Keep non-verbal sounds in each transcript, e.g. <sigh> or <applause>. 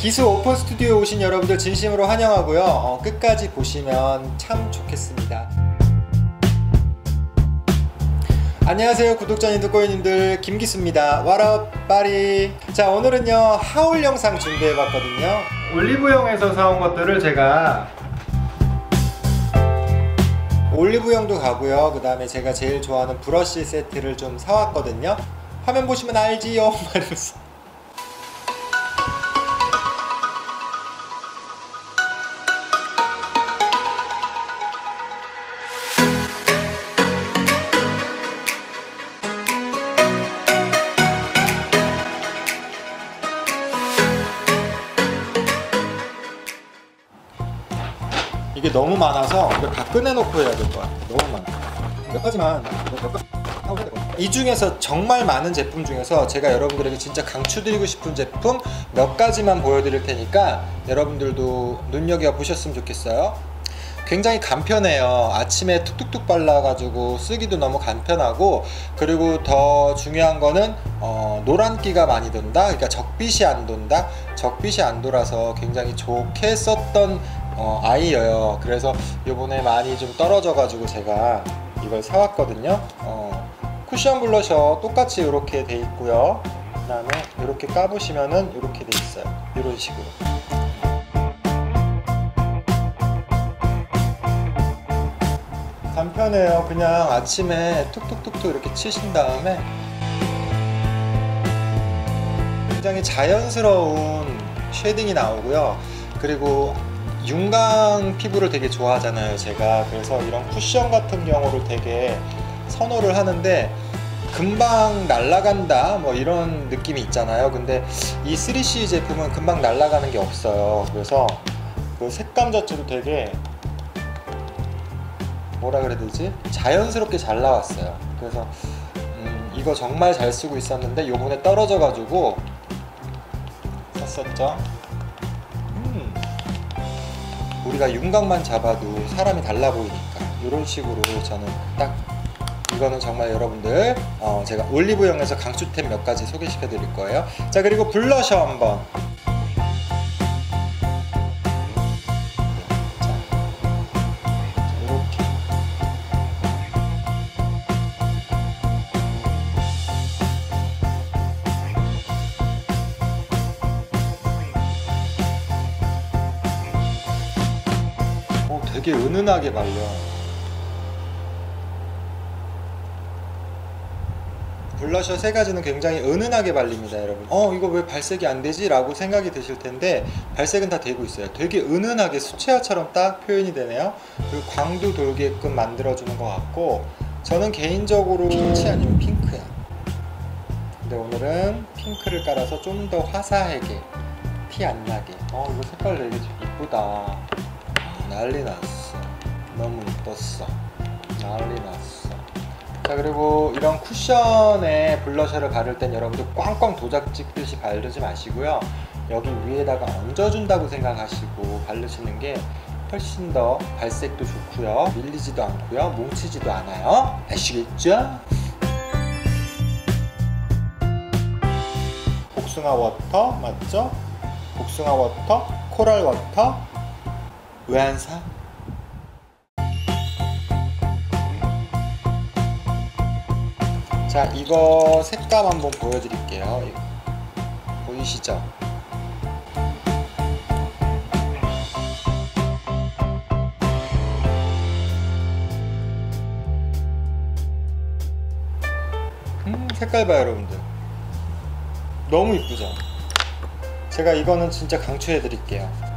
기수 오픈 스튜디오에 오신 여러분들 진심으로 환영하고요. 어, 끝까지 보시면 참 좋겠습니다. 안녕하세요 구독자님 듣고인님들. 김기수입니다. 와랍 파리 자 오늘은요 하울 영상 준비해봤거든요. 올리브영에서 사온 것들을 제가 올리브영도 가고요. 그 다음에 제가 제일 좋아하는 브러쉬 세트를 좀 사왔거든요. 화면 보시면 알지요? <laughs> 말면서 이게 너무 많아서 이걸 다 꺼내놓고 해야 될 것 같아요. 너무 많아. 몇 가지만 몇 가지 해야 될것 같아요. 이 중에서 정말 많은 제품 중에서 제가 여러분들에게 진짜 강추드리고 싶은 제품 몇 가지만 보여드릴 테니까 여러분들도 눈여겨 보셨으면 좋겠어요. 굉장히 간편해요. 아침에 툭툭툭 발라가지고 쓰기도 너무 간편하고 그리고 더 중요한 거는 어, 노란기가 많이 돈다. 그러니까 적빛이 안 돈다. 적빛이 안 돌아서 굉장히 좋게 썼던 어, 아이여요. 그래서 요번에 많이 좀 떨어져 가지고 제가 이걸 사왔거든요. 어, 쿠션 블러셔 똑같이 이렇게 돼 있고요. 그 다음에 이렇게 까보시면은 이렇게 돼 있어요. 이런 식으로. 간편해요. 그냥 아침에 툭툭툭툭 이렇게 치신 다음에 굉장히 자연스러운 shading이 나오고요. 그리고 윤광 피부를 되게 좋아하잖아요 제가. 그래서 이런 쿠션 같은 경우를 되게 선호를 하는데 금방 날아간다 뭐 이런 느낌이 있잖아요. 근데 이 3C 제품은 금방 날아가는 게 없어요. 그래서 그 색감 자체도 되게 뭐라 그래야 되지? 자연스럽게 잘 나왔어요. 그래서 음, 이거 정말 잘 쓰고 있었는데 요번에 떨어져 가지고 샀었죠 우리가 윤곽만 잡아도 사람이 달라 보이니까. 이런 식으로 저는 딱 이거는 정말 여러분들 어 제가 올리브영에서 강추템 몇 가지 소개시켜 드릴 거예요. 자 그리고 블러셔 한번 되게 은은하게 발려. 블러셔 세 가지는 굉장히 은은하게 발립니다 여러분. 어 이거 왜 발색이 안 되지? 라고 생각이 드실 텐데 발색은 다 되고 있어요. 되게 은은하게 수채화처럼 딱 표현이 되네요. 그리고 광도 돌게끔 만들어주는 것 같고 저는 개인적으로 핑치 아니면 핑크야. 근데 오늘은 핑크를 깔아서 좀 더 화사하게 티 안 나게. 어 이거 색깔 되게 이쁘다 난리 났어. 너무 이뻤어. 난리 났어. 자 그리고 이런 쿠션에 블러셔를 바를 땐 여러분들 꽝꽝 도장 찍듯이 바르지 마시고요. 여기 위에다가 얹어준다고 생각하시고 바르시는 게 훨씬 더 발색도 좋고요. 밀리지도 않고요. 뭉치지도 않아요. 아시겠죠? 복숭아 워터 맞죠? 복숭아 워터, 코랄 워터, 왜안 사? 자 이거 색감 한번 보여드릴게요 보이시죠? 음 색깔 봐요 여러분들 너무 이쁘죠? 제가 이거는 진짜 강추해 드릴게요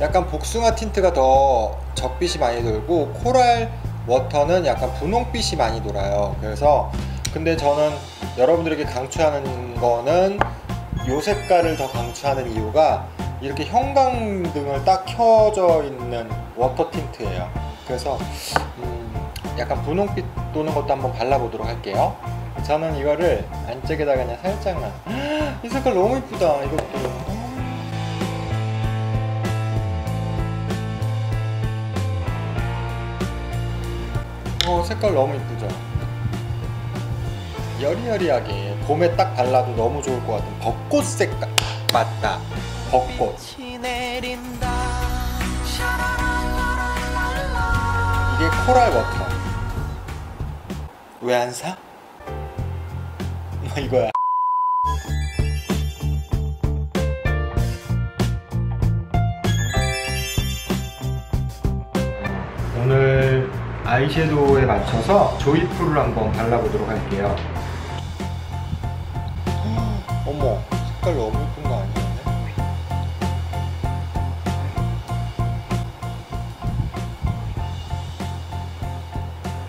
약간 복숭아 tint가 더 적빛이 많이 돌고 coral water는 약간 분홍빛이 많이 돌아요. 그래서 근데 저는 여러분들에게 강추하는 거는 이 색깔을 더 강추하는 이유가 이렇게 형광등을 딱 켜져 있는 water tint예요. 그래서 음 약간 분홍빛 도는 것도 한번 발라보도록 할게요. 저는 이거를 안쪽에다가 그냥 살짝만. 이 색깔 너무 이쁘다. 이것도 색깔 너무 이쁘죠? 여리여리하게 봄에 딱 발라도 너무 좋을 것 같은 벚꽃 색깔. 맞다. 벚꽃. 이게 코랄 워터. 왜 안 사? 뭐 이거야 아이섀도우에 맞춰서 조이풀을 한번 발라보도록 할게요 어머 색깔 너무 예쁜 거 아니야?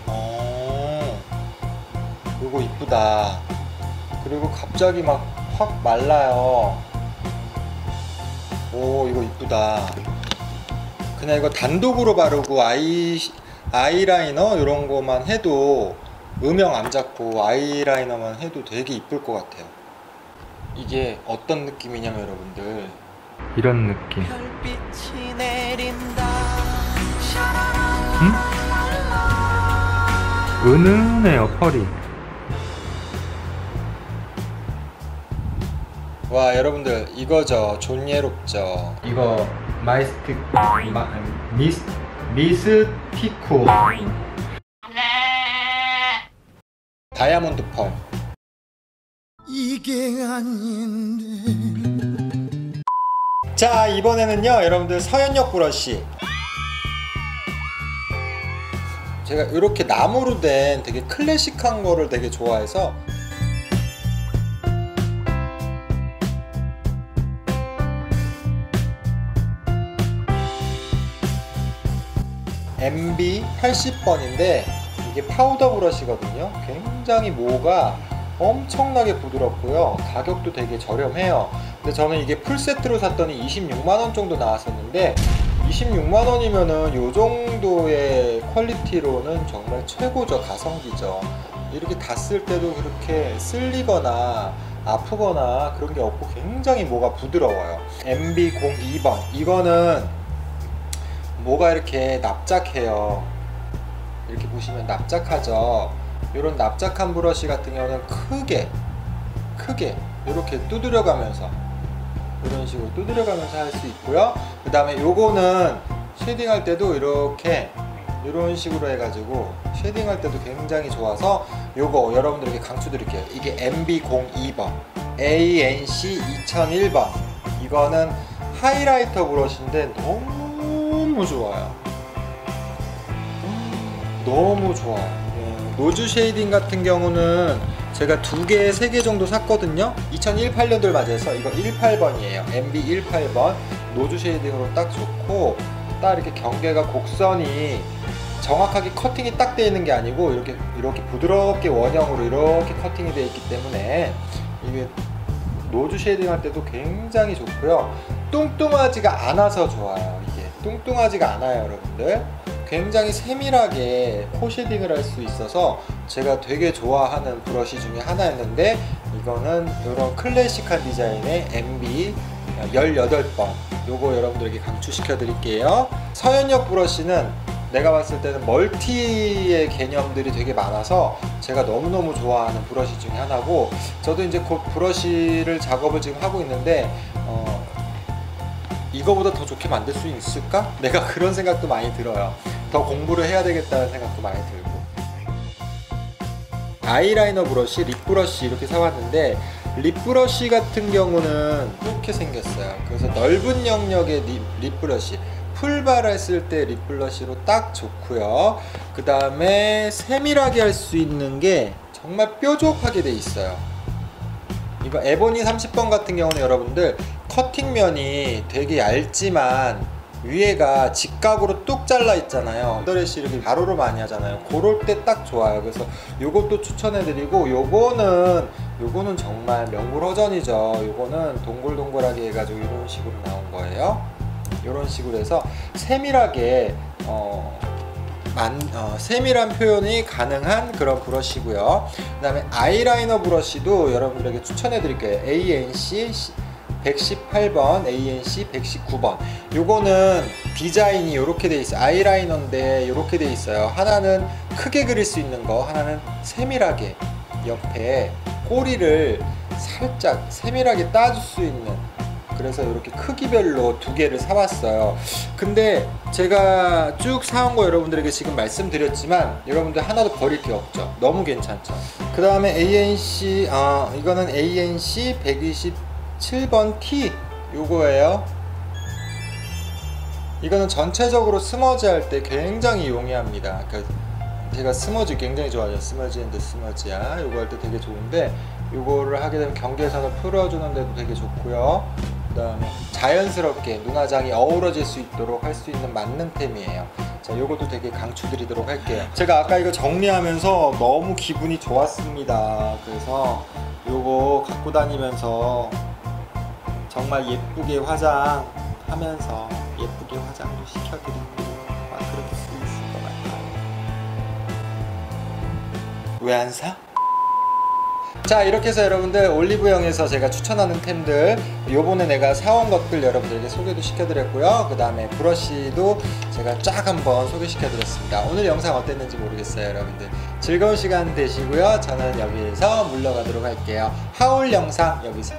어, 이거 이쁘다. 그리고 갑자기 막 확 말라요. 오, 이거 이쁘다. 그냥 이거 단독으로 바르고 아이 아이라이너 이런 거만 해도 음영 안 잡고 아이라이너만 해도 되게 이쁠 것 같아요. 이게 어떤 느낌이냐면 여러분들 이런 느낌. 응? 은은해요 펄이. 와 여러분들 이거죠 존예롭죠. 이거 마이스틱 마, 미스 미스티코. 다이아몬드 펄. 이게 아닌데. 자 이번에는요 여러분들 서현역 브러쉬. 제가 이렇게 나무로 된 되게 클래식한 거를 되게 좋아해서 MB 80번인데 이게 파우더 브러쉬거든요. 굉장히 모가 엄청나게 부드럽고요. 가격도 되게 저렴해요. 근데 저는 이게 풀세트로 샀더니 26만원 정도 나왔었는데 26만원이면은 요 정도의 퀄리티로는 정말 최고죠. 가성비죠. 이렇게 다 쓸 때도 그렇게 쓸리거나 아프거나 그런 게 없고 굉장히 모가 부드러워요. MB02번. 이거는 모가 이렇게 납작해요? 이렇게 보시면 납작하죠? 이런 납작한 브러쉬 같은 경우는 크게 크게 이렇게 두드려 가면서 이런 식으로 두드려 가면서 할 수 있고요. 그 다음에 요거는 shading 할 때도 이렇게 이런 식으로 해가지고 shading 할 때도 굉장히 좋아서 요거 여러분들에게 강추드릴게요. 이게 MB02번 ANC 2001번. 이거는 highlighter 브러쉬인데 너무 좋아요. 너무 좋아요 예, nose shading 같은 경우는 제가 두 개, 세 개 정도 샀거든요. 2018년도를 맞이해서 이거 18번이에요. MB 18번. nose shading으로 딱 좋고 딱 이렇게 경계가 곡선이 정확하게 커팅이 딱 되어 있는 게 아니고 이렇게 이렇게 부드럽게 원형으로 이렇게 커팅이 되어 있기 때문에 이게 nose shading 할 때도 굉장히 좋고요. 뚱뚱하지가 않아서 좋아요 뚱뚱하지가 않아요 여러분들. 굉장히 세밀하게 코 shading을 할 수 있어서 제가 되게 좋아하는 브러쉬 중에 하나였는데 이거는 이런 클래식한 디자인의 MB 18번. 요거 여러분들에게 강추시켜 드릴게요. 서현역 브러쉬는 내가 봤을 때는 multi의 개념들이 되게 많아서 제가 너무너무 좋아하는 브러쉬 중에 하나고 저도 이제 곧 브러쉬를 작업을 지금 하고 있는데 어, 이거보다 더 좋게 만들 수 있을까? 내가 그런 생각도 많이 들어요. 더 공부를 해야 되겠다는 생각도 많이 들고. 아이라이너 브러쉬, lip 브러쉬 이렇게 사왔는데 lip 브러쉬 같은 경우는 이렇게 생겼어요. 그래서 넓은 영역의 lip, lip 브러쉬. full발했을 때 lip 브러쉬로 딱 좋고요. 그 다음에 세밀하게 할 수 있는 게 정말 뾰족하게 돼 있어요 이거 에보니 30번 같은 경우는 여러분들 커팅면이 되게 얇지만 위에가 직각으로 뚝 잘라 있잖아요. 드레시 이렇게 가로로 많이 하잖아요. 그럴 때 딱 좋아요. 그래서 요것도 추천해 드리고 요거는 요거는 정말 명불허전이죠. 요거는 동글동글하게 해가지고 이런 식으로 나온 거예요. 이런 식으로 해서 세밀하게 어, 만, 어, 세밀한 표현이 가능한 그런 브러쉬고요 그 다음에 아이라이너 브러쉬도 여러분들에게 추천해 드릴게요 ANC 118번, ANC 119번. 요거는 디자인이 이렇게 돼 있어요. 아이라이너인데 이렇게 돼 있어요. 하나는 크게 그릴 수 있는 거, 하나는 세밀하게 옆에 꼬리를 살짝 세밀하게 따줄 수 있는 그래서 이렇게 크기별로 두 개를 사왔어요. 근데 제가 쭉 사온 거 여러분들에게 지금 말씀드렸지만 여러분들 하나도 버릴 게 없죠. 너무 괜찮죠. 그 다음에 ANC, 아, 이거는 ANC 127번 T 요거예요. 이거는 전체적으로 smudge 할 때 굉장히 용이합니다. 그러니까 제가 smudge 굉장히 좋아하죠. smudge and smudge야. 요거 할 때 되게 좋은데 요거를 하게 되면 경계선을 풀어주는 데도 되게 좋고요. 그 다음에 자연스럽게 눈화장이 어우러질 수 있도록 할 수 있는 만능템이에요. 자, 요것도 되게 강추드리도록 할게요. 제가 아까 이거 정리하면서 너무 기분이 좋았습니다. 그래서 요거 갖고 다니면서 정말 예쁘게 화장하면서 예쁘게 화장도 시켜드리고 막 그렇게 쓰고 있을 것 같아요. 왜 안 사? 자 이렇게 해서 여러분들 올리브영에서 제가 추천하는 템들 요번에 내가 사온 것들 여러분들에게 소개도 시켜드렸고요. 그 다음에 브러쉬도 제가 쫙 한번 소개시켜드렸습니다. 오늘 영상 어땠는지 모르겠어요 여러분들. 즐거운 시간 되시고요. 저는 여기에서 물러가도록 할게요. 하울 영상 여기서